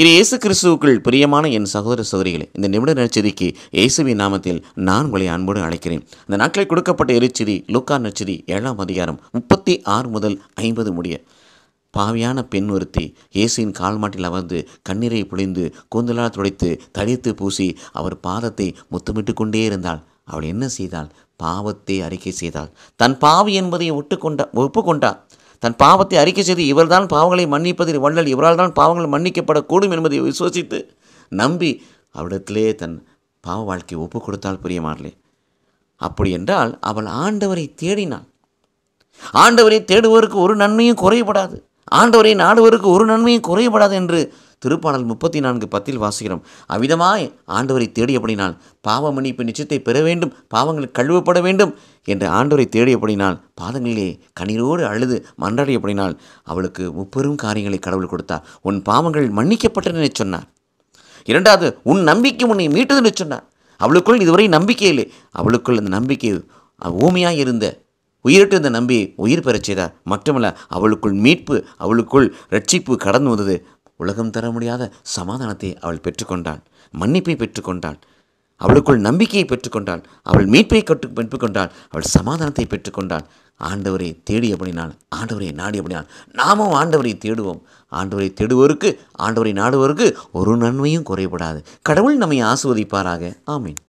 இது இயேசு கிறிஸ்துவுக்குள் பிரியமான என் சகோதர சகோதரிகளே இந்த நிமிட நற்செய்திக்கு இயேசுவின் நாமத்தில் நான் உங்களை அன்போடு அழைக்கிறேன். இந்த நாட்களில் கொடுக்கப்பட்ட எரிச்செடி லூக்கா நற்செய்தி ஏழாம் அதிகாரம் முப்பத்தி ஆறு முதல் ஐம்பது முடிய. பாவியான பெண் ஒருத்தி இயேசுவின் கால்மாட்டில் அமர்ந்து கண்ணீரை புழிந்து கூந்தலால் துடைத்து தடித்து பூசி அவர் பாதத்தை முத்தமிட்டு கொண்டே இருந்தாள். அவள் என்ன செய்தாள்? பாவத்தை அறிக்கை செய்தாள். தன் பாவி என்பதை ஒட்டுக்கொண்டா ஒப்புக்கொண்டாள். தன் பாவத்தை அறிக்கை செய்து இவர்தான் பாவங்களை மன்னிப்பதில் வள்ளல் இவரால் தான் பாவங்கள் மன்னிக்கப்படக்கூடும் என்பதை விசுவசித்து நம்பி அவரிடத்திலே தன் பாவ வாழ்க்கையை ஒப்பு கொடுத்தால் பிரியமானே அப்படி என்றால் அவள் ஆண்டவரை தேடினாள். ஆண்டவரை தேடுவதற்கு ஒரு நன்மையும் குறைபடாது. ஆண்டவரை நாடுவதற்கு ஒரு நன்மையும் குறைபடாது என்று திருப்பாடல் முப்பத்தி நான்கு பத்தில் வாசிக்கிறோம். அவ்விதமாய் ஆண்டவரை தேடியபடினால் பாவ மன்னிப்பு நிச்சயத்தை பெற வேண்டும் பாவங்கள் கழுவப்பட வேண்டும் என்று ஆண்டவரை தேடியபடினால் பாதங்களிலே கண்ணீரோடு அழுது மன்றாடியபடினால் அவளுக்கு முப்பெரும் காரியங்களை கடவுள் கொடுத்தார். உன் பாவங்கள் மன்னிக்கப்பட்டன சொன்னார். இரண்டாவது உன் நம்பிக்கை உன்னை மீட்டதுன்னு சொன்னார். அவளுக்குள் இதுவரை நம்பிக்கை இல்லை. அவளுக்குள் அந்த நம்பிக்கை ஊமையாக இருந்த உயிரிட்டு இந்த நம்பி உயிர் பெறச் செய்தார். மட்டுமல்ல அவளுக்குள் மீட்பு அவளுக்குள் ரட்சிப்பு கடந்து வந்தது. உலகம் தர முடியாத சமாதானத்தை அவள் பெற்றுக்கொண்டாள். மன்னிப்பை பெற்றுக்கொண்டாள். அவளுக்குள் நம்பிக்கையை பெற்றுக்கொண்டாள். அவள் மீட்பை கட்டு பெற்றுக்கொண்டாள். அவள் சமாதானத்தை பெற்றுக்கொண்டாள். ஆண்டவரை தேடி அப்படினால் ஆண்டவரை நாடி அப்படினால் நாமும் ஆண்டவரை தேடுவோம். ஆண்டவரை தேடுவோருக்கு ஆண்டவரை நாடுவோருக்கு ஒரு நன்மையும் குறைபடாது. கடவுள் நம்மை ஆசுவதிப்பாராக ஆமீன்.